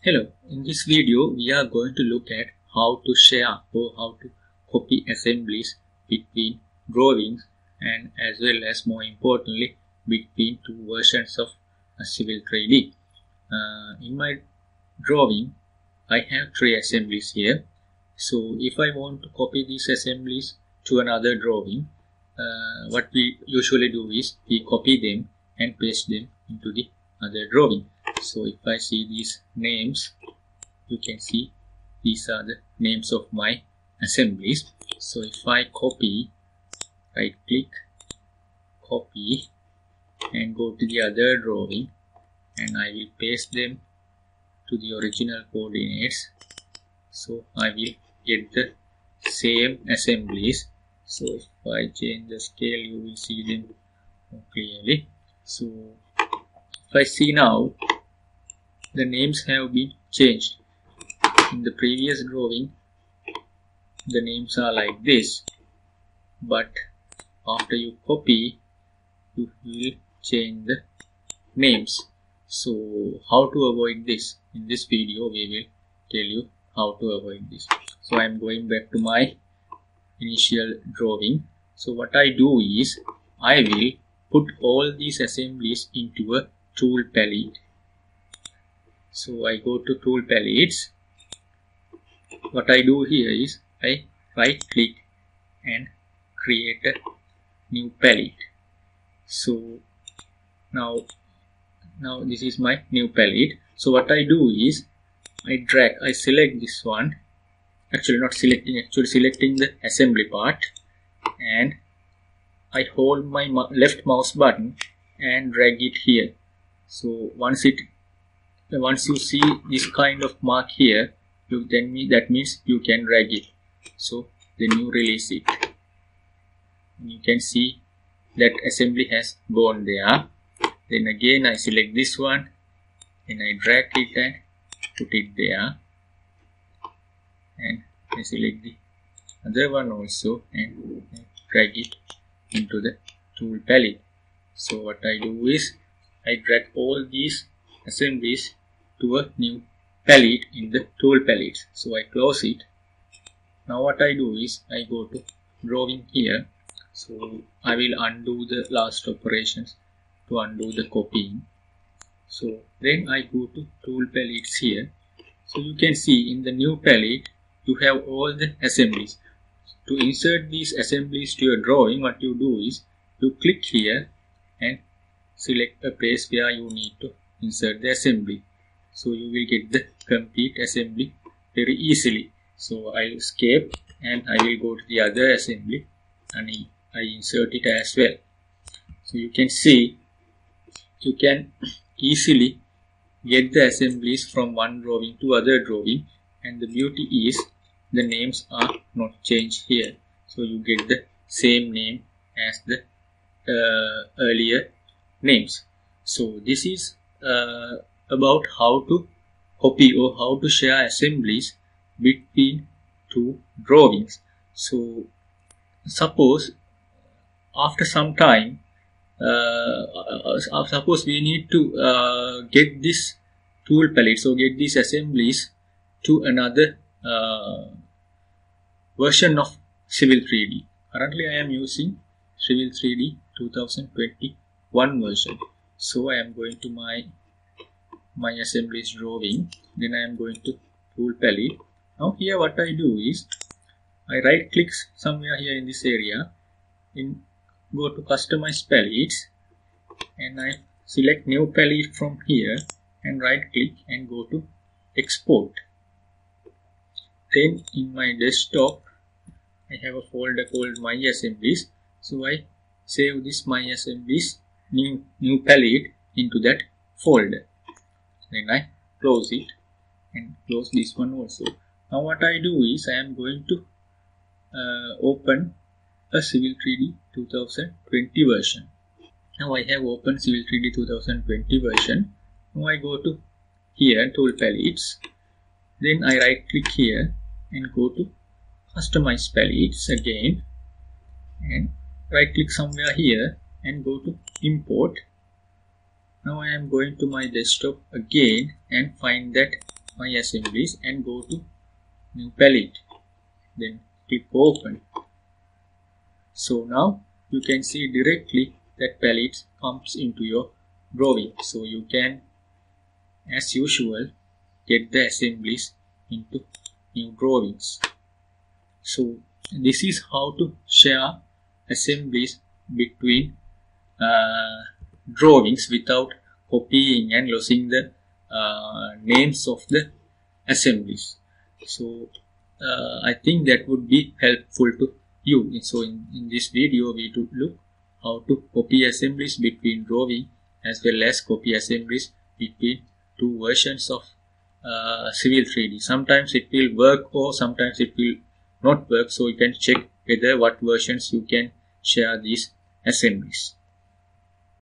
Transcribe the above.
Hello, in this video we are going to look at how to share or how to copy assemblies between drawings and as well as more importantly between two versions of a Civil 3D. Uh, in my drawing I have three assemblies here so if I want to copy these assemblies to another drawing uh, what we usually do is we copy them and paste them into the other drawing so if I see these names you can see these are the names of my assemblies. So if I copy right click copy and go to the other drawing and I will paste them to the original coordinates. So I will get the same assemblies. So if I change the scale you will see them clearly. So I see now the names have been changed. In the previous drawing the names are like this. But after you copy you will change the names. So how to avoid this? In this video we will tell you how to avoid this. So I am going back to my initial drawing. So what I do is I will put all these assemblies into a tool palette so I go to tool palettes what I do here is I right click and create a new palette so now now this is my new palette so what I do is I drag I select this one. Actually not selecting actually selecting the assembly part. And I hold my left mouse button and drag it here so once it once you see this kind of mark here you then me that means you can drag it. So then you release it you can see that assembly has gone there. Then again I select this one and I drag it and put it there. And I select the other one also and drag it into the tool palette. So what I do is I drag all these assemblies to a new palette in the tool palette so I close it. Now what I do is I go to drawing here. So I will undo the last operations to undo the copying. So then I go to tool palettes here. So you can see in the new palette you have all the assemblies. To insert these assemblies to your drawing what you do is you click here and select a place where you need to insert the assembly. So you will get the complete assembly very easily. So I'll escape and I will go to the other assembly and I insert it as well. So you can see you can easily get the assemblies from one drawing to other drawing and the beauty is the names are not changed here. So you get the same name as the uh, earlier names. So this is uh, about how to copy or how to share assemblies between two drawings. So suppose after some time uh, uh, suppose we need to uh, get this tool palette so get these assemblies to another uh, version of Civil 3D currently I am using Civil 3D 2021 version. So I am going to my my assemblies drawing. Then I am going to tool palette now here what I do is I right click somewhere here in this area. In go to customize palettes and I select new palette from here and right click and go to export. Then in my desktop I have a folder called my assemblies. So I save this my assemblies new new palette into that folder then I close it and close this one also. Now what I do is I am going to uh, open a Civil 3D 2020 version. Now I have opened Civil 3D 2020 version. Now I go to here tool palettes then I right click here and go to customize palettes again. And right click somewhere here and go to import. Now I am going to my desktop again and find that my assemblies and go to new palette. Then click open. So now you can see directly that palette comes into your drawing. So you can as usual get the assemblies into new drawings. So this is how to share assemblies between drawings without copying and losing the uh, names of the assemblies so uh, I think that would be helpful to you so in, in this video we to look how to copy assemblies between drawing as well as copy assemblies between two versions of uh, Civil 3D. Sometimes it will work or sometimes it will not work so you can check whether what versions you can share these assemblies.